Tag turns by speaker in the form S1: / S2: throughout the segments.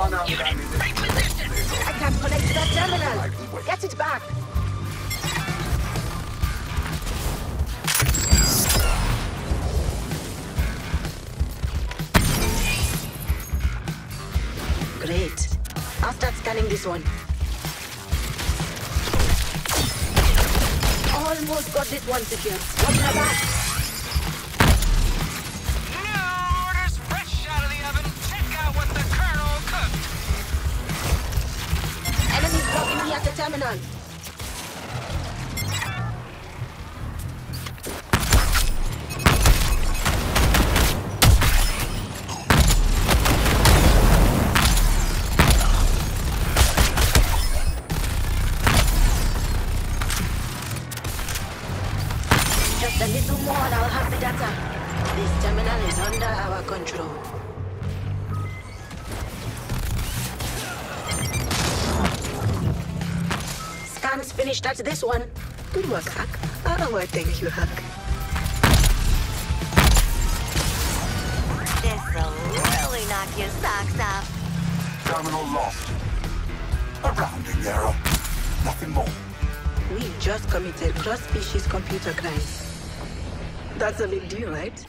S1: run out.
S2: I can't connect to that terminal. Get it back. Great. I'll start scanning this one. Almost got this one secured. Watch my back. Terminal. Just a little more and I'll have the data. This terminal is under our control. Finished at this one. Good work, Hack. Oh, well, thank you, Huck.
S3: This'll really knock your socks off.
S1: Terminal lost. A rounding error. Nothing more.
S2: We just committed cross-species computer crimes. That's a big deal, right?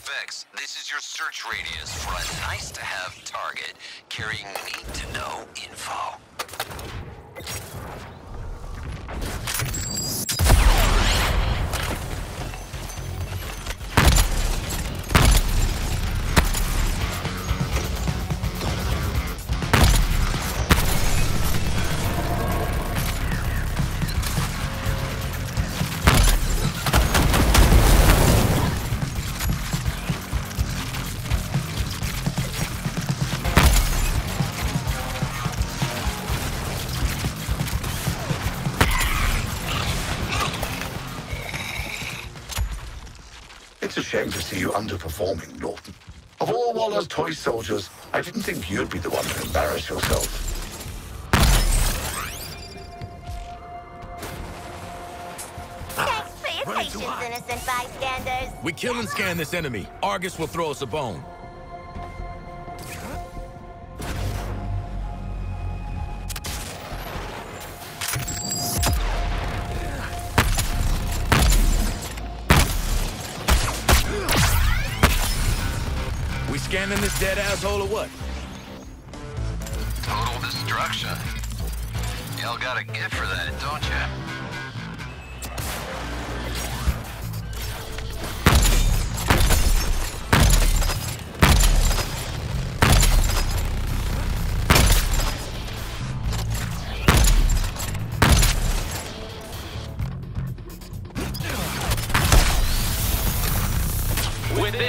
S4: TFX, this is your search radius for a nice-to-have target carrying need-to-know info.
S1: It's a shame to see you underperforming, Norton. Of all Waller's toy soldiers, I didn't think you'd be the one to embarrass yourself.
S3: Thanks for your patience, innocent bystanders.
S5: We kill and scan this enemy. Argus will throw us a bone. Scanning this dead asshole or what?
S4: Total destruction. Y'all got a gift for that, don't you?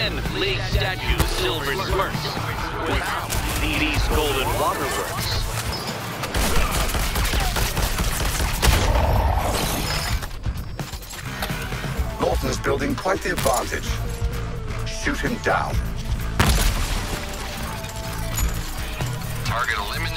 S6: Within, League statue Silver Smurfs. Without, DD's Golden Waterworks.
S1: Norton's building quite the advantage. Shoot him down.
S4: Target eliminated,